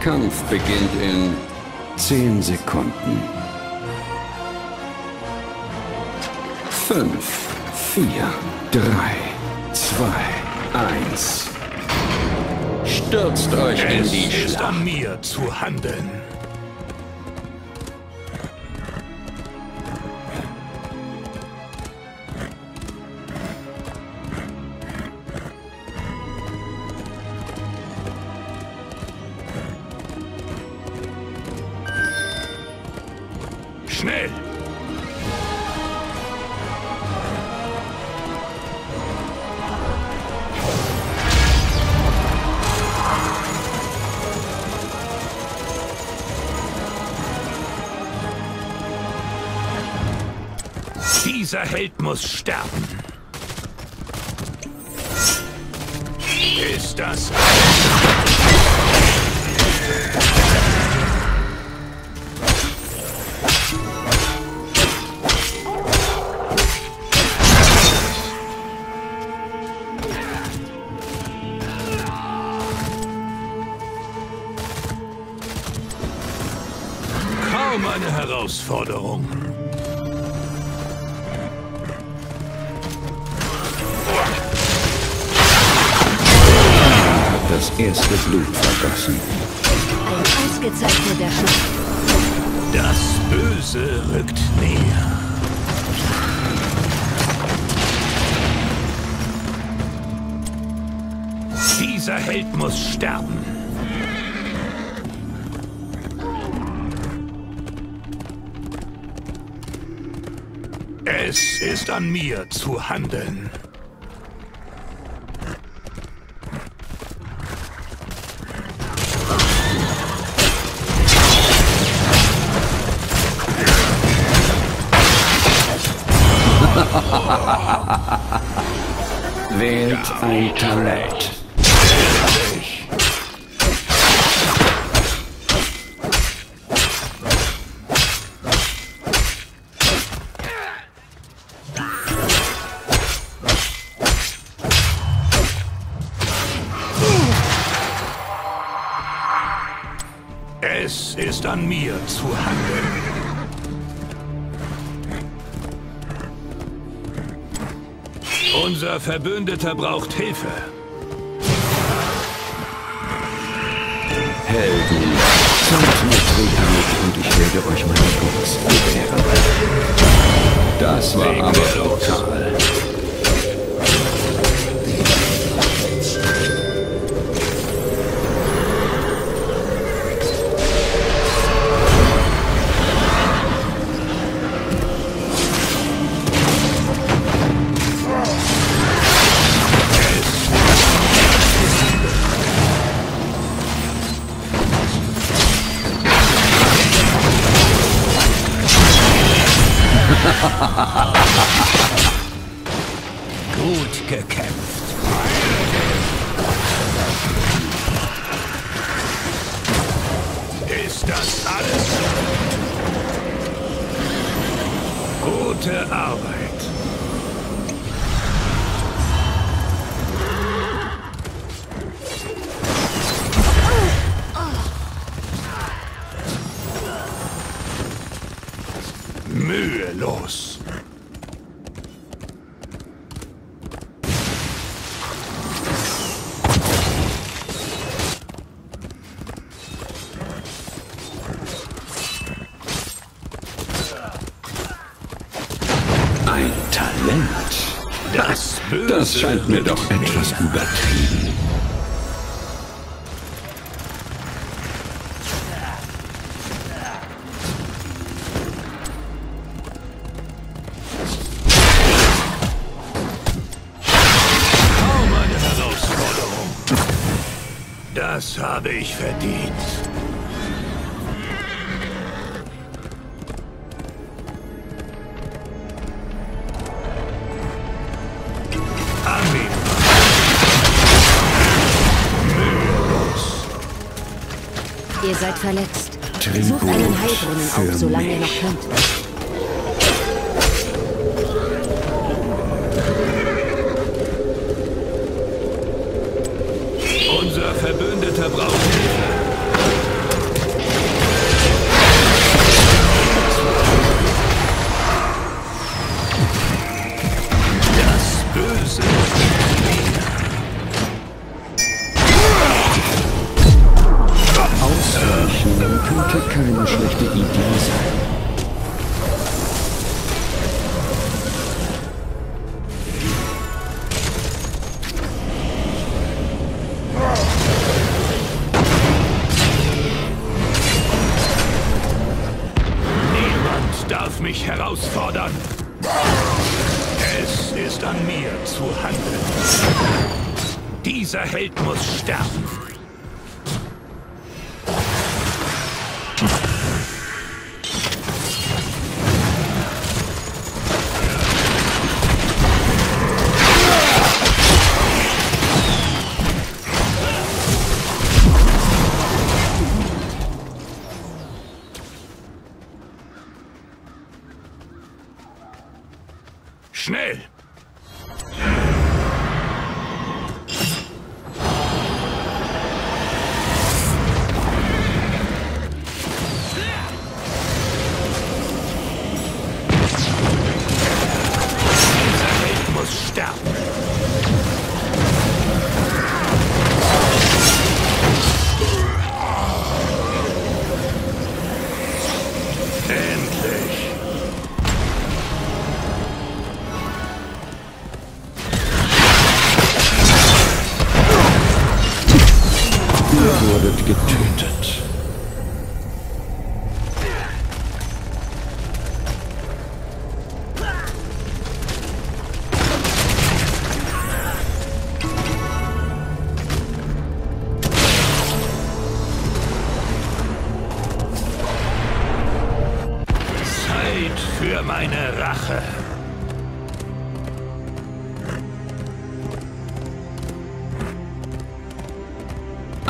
Kampf beginnt in 10 Sekunden. 5, 4, 3, 2, 1. Stürzt euch in Es die ist Schlacht. an mir zu handeln. Dieser Held muss sterben. Ist das kaum eine Herausforderung? Erste Blut vergossen. Ein ausgezeichneter Schuss. Das Böse rückt näher. Dieser Held muss sterben. Es ist an mir zu handeln. Ein Talent. Es ist an mir zu handeln. Unser Verbündeter braucht Hilfe. Helden. Kommt mit Rehab und ich werde euch meine Gunst gewähren. Das war aber brutal. Das scheint mir doch etwas übertrieben. Das habe ich verdient. Ihr seid verletzt. Tribut Sucht einen Heilbrunnen auf, solange ihr noch könnt.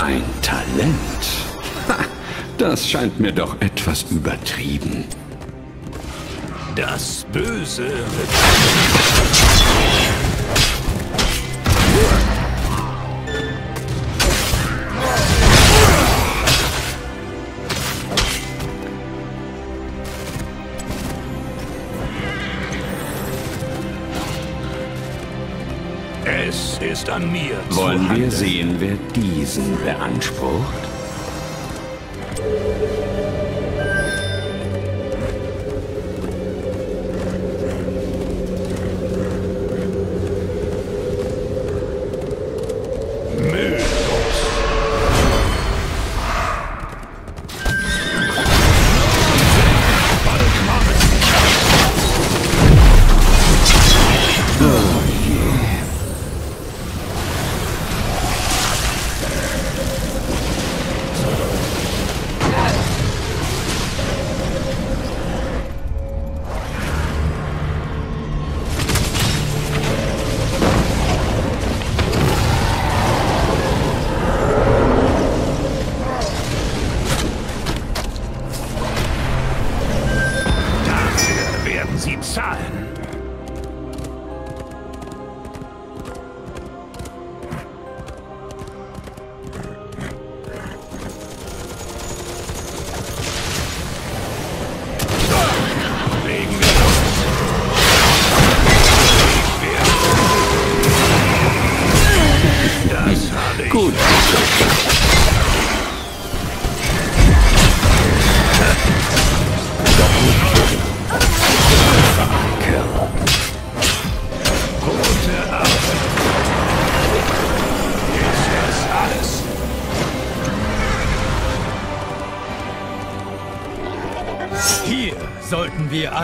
Ein Talent. Ha, das scheint mir doch etwas übertrieben. Das Böse wird an mir Wollen wir handeln. sehen, wer diesen beansprucht?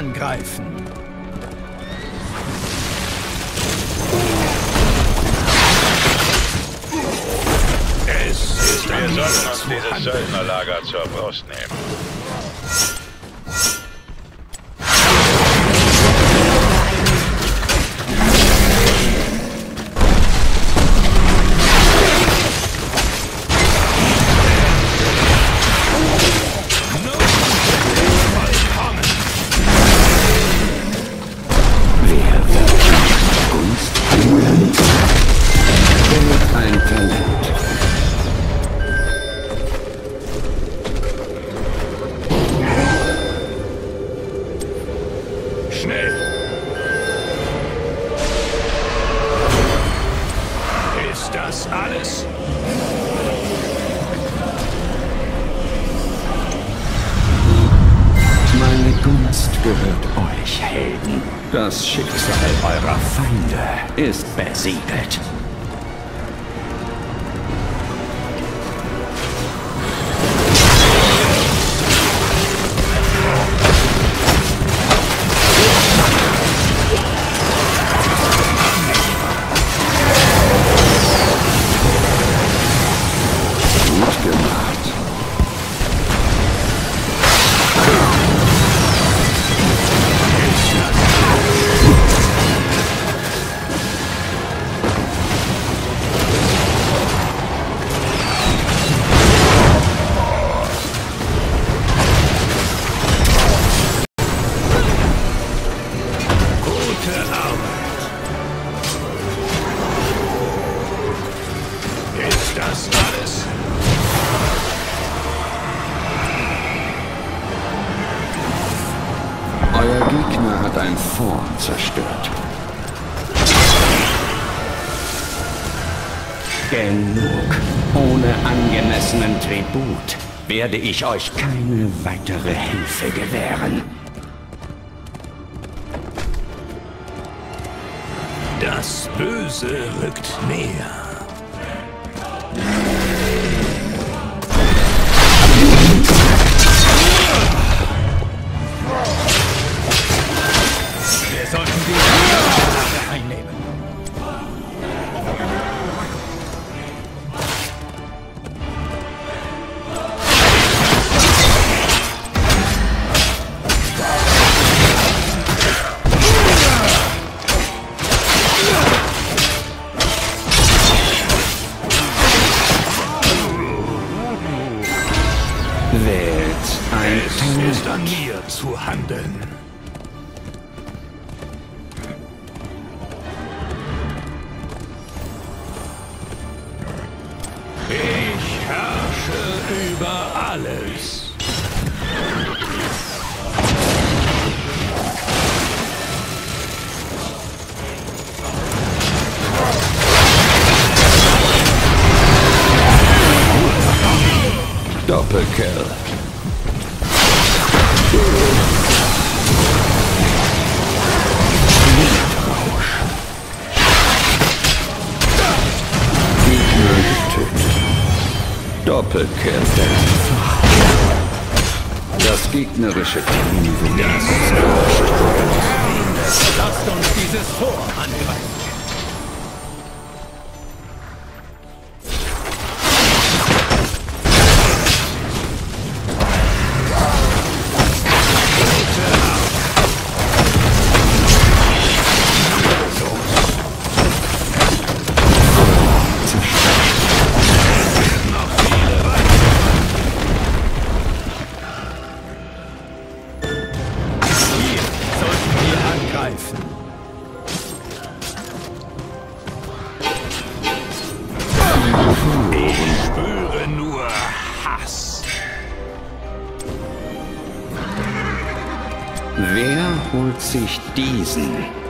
Angreifen. Es ist Wir sollten uns dieses. Söldnerlager zur Brust nehmen. Ist besiegelt. Ohne angemessenen Tribut werde ich euch keine weitere Hilfe gewähren. Das Böse rückt näher. Ein Es ist an mir zu handeln. Ich herrsche über alles. Doppelkill. Doppelkill. Das gegnerische Team wird Lasst uns dieses Tor angreifen. Wir angreifen. Ich spüre nur Hass. Wer holt sich diesen?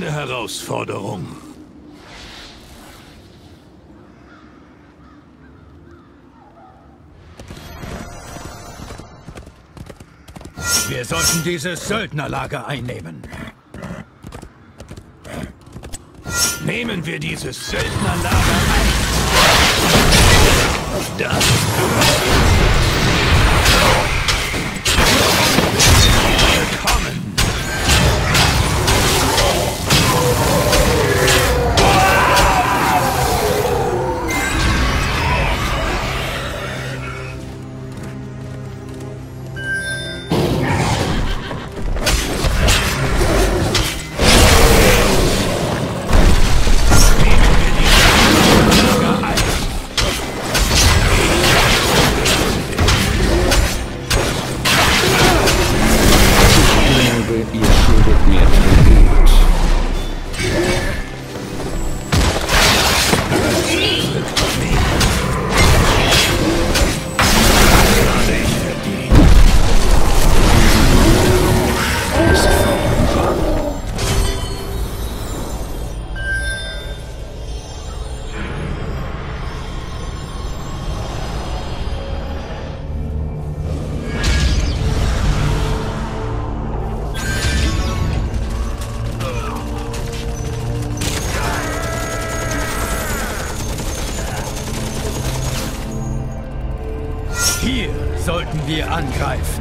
Eine Herausforderung. Wir sollten dieses Söldnerlager einnehmen. Nehmen wir dieses Söldnerlager ein. Das Willkommen. Wir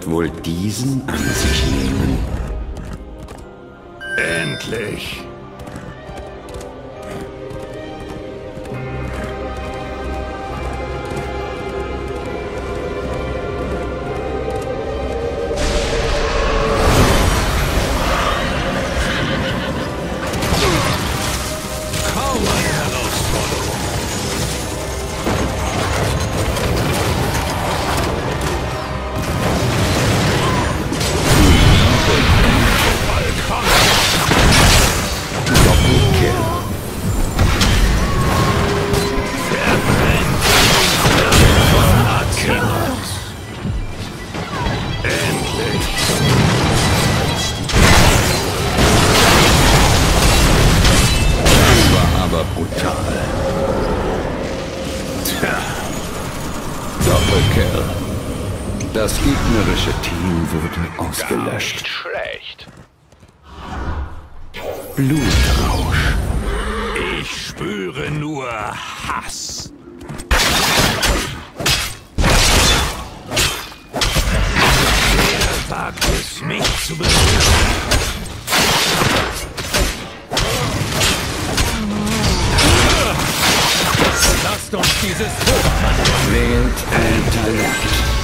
wird wohl diesen an sich nehmen? Endlich. Blutrausch. ich spüre nur Hass. Wer wagt es, mich zu berühren? Lasst uns dieses annehmen. Wählt Intellekt.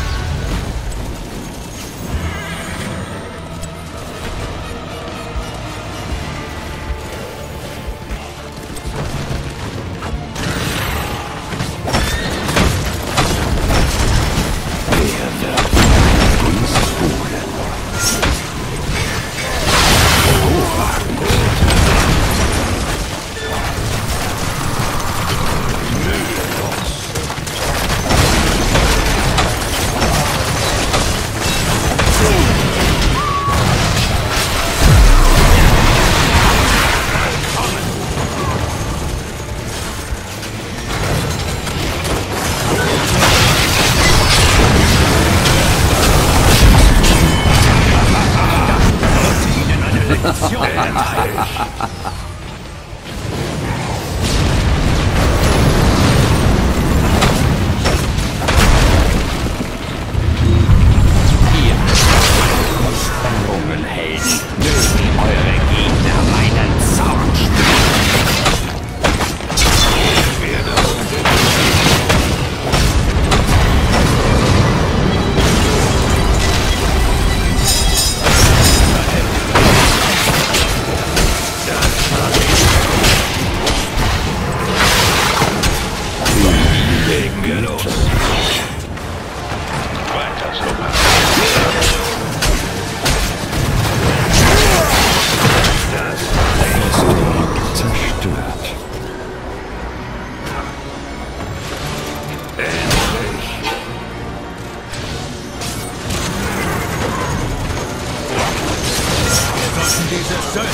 Dieses Söldner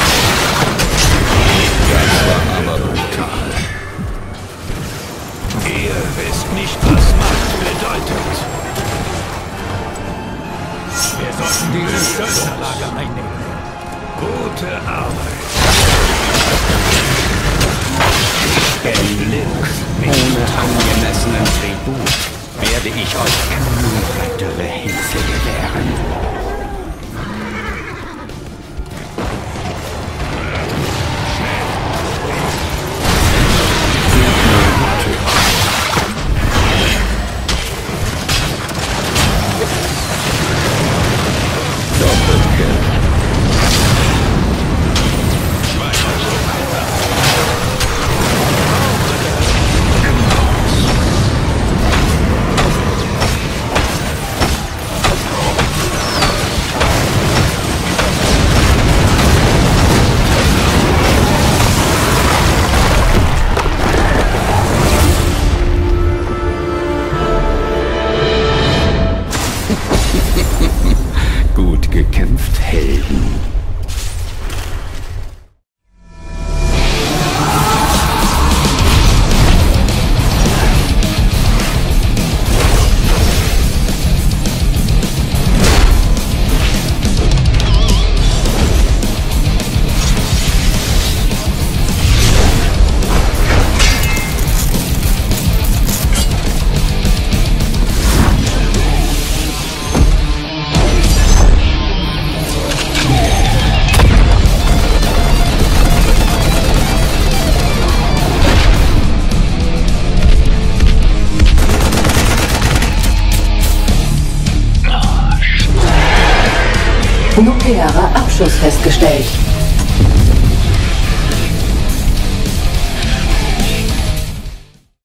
Aber brutal. Ihr wisst nicht, was Macht bedeutet. Wir sollten dieses Söldnerlager einnehmen. Gute Arbeit. Endlich. Ohne angemessenen Tribut werde ich euch keine weitere Hilfe gewähren. sus